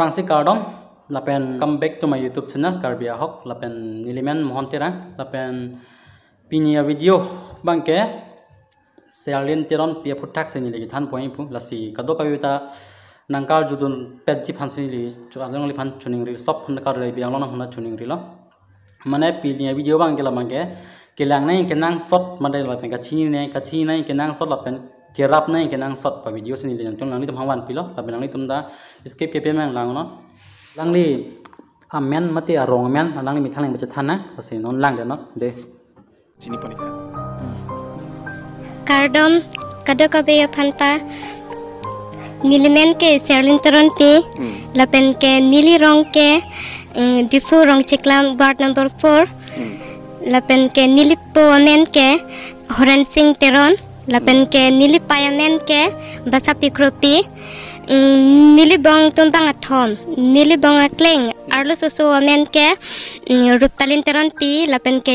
Prangsi Kardom, lapen come back to my YouTube channel Karbia Hok, lapen nilimen mohon terang, lapen pinia video bangke selin teron pia putak seni lagi than poin pu lasi kado kawita nangkal judun pet ji phan seni li chu li phan chuning ri sop phan kar ri biang lona huna chuning ri lo mane pinia video bangke la bangke kelang nai kenang sot made la pen kachi nai kachi nai kenang sot la kerap nai ke nang shot pa video sini le chung langni tum hangwan pilo pa langni tum da escape ke pe mang lang no langli amen mati arong amen langli mithang lang bachan na pasi non lang de no de sini pani ta kardom kada kabe ya phanta nilimen ke serlin turun ti lapen ke nili rong ke difu rong ceklam ward number 4 lapen ke nilip po amen ke horan sing teron. लपेन के नीली पायामेन के बसा पिक्रोपी nili bong tumbang athom nili bong akleng arlo susu amen ke ruptalin teron pi lapen ke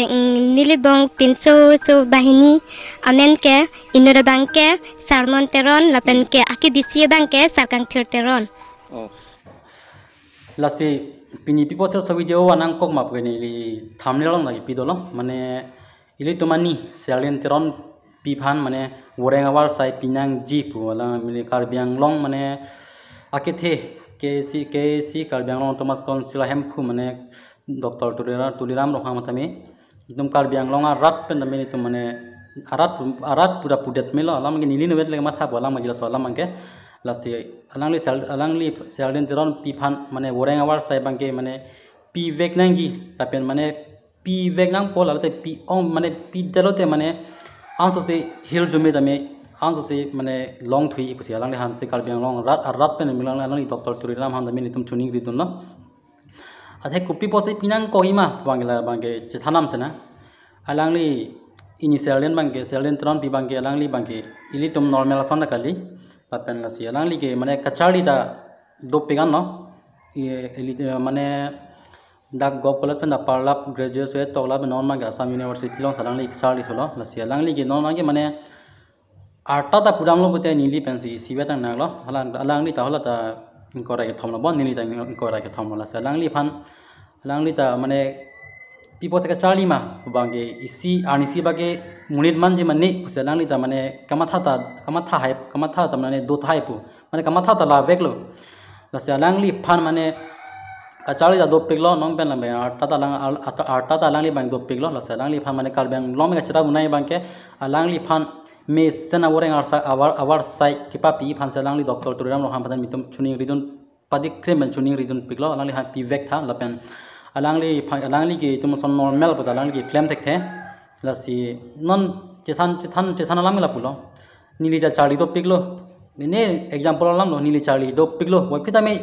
nili bong pinso so bahini amen ke inura bang ke sarmon teron lapen ke aki bisi bang ke sarkang thir teron oh lasi pini pipo sel video anang kok map gani li thamne long lagi pidolo mane ili tumani selen teron पीफान मैंने वरेंगवाल सै पीना जी पुवाल कार्बियांगलोंग मैंने आकेथे के सी के सी Karbi Anglong autonomous council हेम्फू मैंने डॉक्टर तुलीराम तुलीराम रोहा मतमी एकदम कार्बियांगलोंग रात पेन्दमें तुम मैंने आरात आरत पूरा पुदेत मिलो अलम के नीली नवेद लगा था बोला मजिला सोला मांगे लसी अलंगली सेल अलंगली सेलडिन तिरोन पीफान मैंने वरेंगवाल सै बांगे मैंने पी वेग नांगी तपेन मैंने पी वेग नांग पोल पी ओ मैंने पी दलोते मैंने angso se hil jume dame angso se mane long thui pusi alang le han se kal biang long rat rat pen milang alang ni doktor turi ram han dame ni tum chuning di dun no athe kupi pose pinang ko ima bangla bangke che thanam se na alang li ini selen bangke selen tron pi bangke alang li bangke ili tum normal son na kali. Papen la si alang li ke mane kachali da do pegan no ili mane dak go plus pen parlap graduate sue tokla be non ga sam university long salang li char li tholo lasia lang li gi non ge mane arta da pudam lo bute nili pensi siwe tang nang lo halang alang li ta hola ta ingkora ke thomlo bon nili ta ingkora ke thomlo lasia lang li phan lang li ta mane pipo se ka ma bangi isi ani si bage munit man ji mane puse lang li ta mane kamatha ta kamatha hai kamatha ta mane do thai pu mane kamatha ta la vek lo lasia lang li phan mane चाड़ी जा दो Piccolo no पे लंबे आठा ता Langali bank दो Piccolo लस लांगली फान मैंने कल बैंक लोम गचरा बुनाई बैंक के लांगली फान मे से ना वोरे अवार साइड किपा पी फान से लांगली डॉक्टर तुरम लोहा फदन मितम चुनी रिदुन पदि चुनी रिदुन पिकलो लांगली हा पी वेक था लपेन लांगली लांगली की तुम सो नॉर्मल पता लांगली की ला पुलो नीली चाड़ी दो पिकलो ने एग्जांपल लांग लो नीली चाड़ी दो पिकलो वफिता में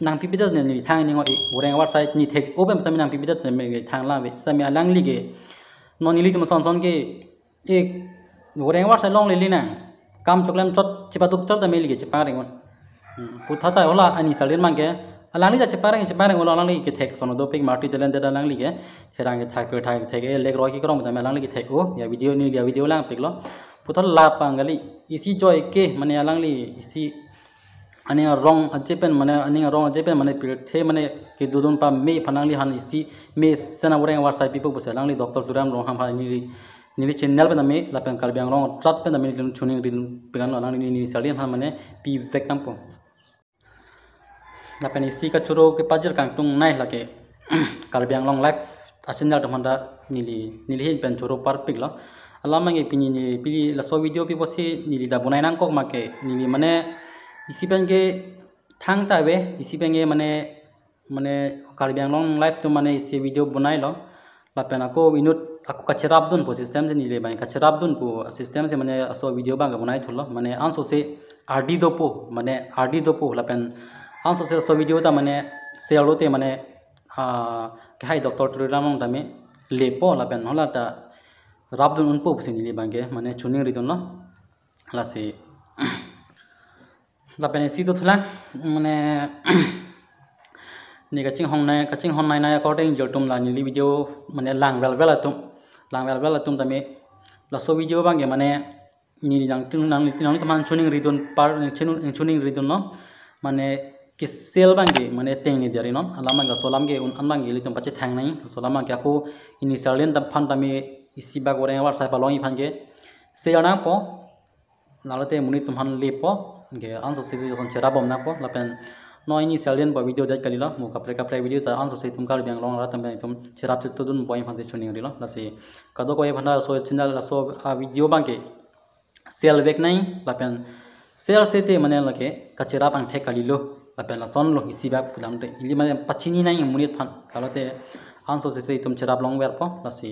nang pi bidat ni thang ni ngoi ureng sai ni thek obem sami nang pi bidat ni thang la be sami alang li ge no ni li tum son son ge ek ureng sai long li li na kam choklem chot chipa tuk chot da me li ge chipa reng pu tha ta hola ani salin mang ge alang li da chipa reng chipa reng hola alang li ge thek son do pek marti telen da alang li ge therang ge thak pe thak thek e lek roi ki krong da me alang li ge thek o ya video ni ya video lang pek lo thol la pangali isi joy ke mane alang li isi ani rong ajepen mane ani rong ajepen mane the mane ke dudun pa me phanangli han isi me sena woreng war sai pipu bose langli doctor turam rong ham hani ni ni channel pe me la pen kalbyang rong trat pe me ni chuning rin pegan la langli ni salian han mane pi vek tampo la pen isi ka churo ke pajer kang tung nai la ke kalbyang long life achindal tamanda nili nili hin pen churo par pik la. Alamange pini ni pili la so video pi bose nili da bunai nang kok ma ke nili mane penge thang ta be isi penge mane mane karbiang long life to mane isi video bunai lo la pena ko inut aku kacharab dun po system se nile bai kacharab dun po system se mane aso video bang bunai tholo mane anso se rd do po mane rd do po la pen anso se so video ta mane se alote mane a kai doctor turam ta me le po la pen hola ta rabdun un po se lapen isi tu mana, mane ni ka ching hong nai ka ching hong nai nai la video mane lang bel bel tum lang bel bel tum tami la so video bang ge mane ni nang tin nang tin nang taman chuning ridon par chuning chuning ridon no mane kisel bang ge mane teng ini dari non alama ga solam ge un an bang ge li tum pache thang nai solama ge ko initialin tam phan tami isi ba gore war saya pa longi phan ge po, jana po muni tumhan le ge anso se se son chera bom na po lapen no ini serlian bo video dai kalila mu kapre kapre video ta anso se tum kar biang long ra tam tum cherap chu tudun boy phan se chuning rilo lasi kado ko e phana so chindal la so a video bangke sel vek nai lapen sel se te mane lake kachera pang the kalilo lapen la son lo isi bag pulam te ili mane pachini nai munit phan kalote anso se se tum cherap long ver po lasi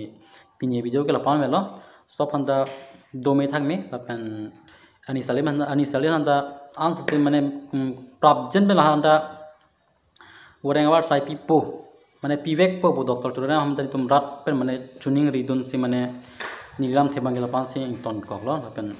pinye video ke la pan melo so phan da do me thang me lapen अनि साले भन्दा, अनि साले अन्दा answer से माने प्राप्जन में लहांदा वरेंगवार Sai P पो, माने पीवेक पो बो डॉक्टर टोरे हम तरी तुम रात पर माने चुनिंग रीदन से माने नीलाम थे मंगला पास से इंटन कहला अपन